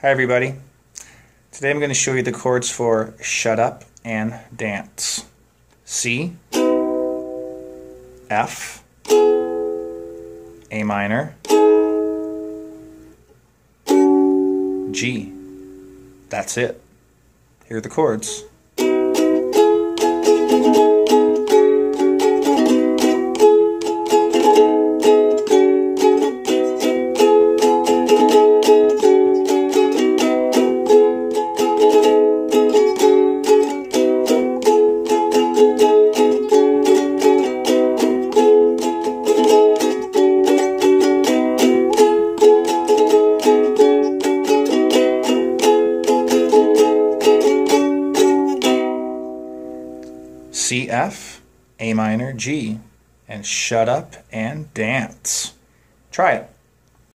Hi everybody. Today I'm going to show you the chords for Shut Up and Dance. C, F, A minor, G. That's it. Here are the chords. C F, A minor, G, and shut up and dance. Try it.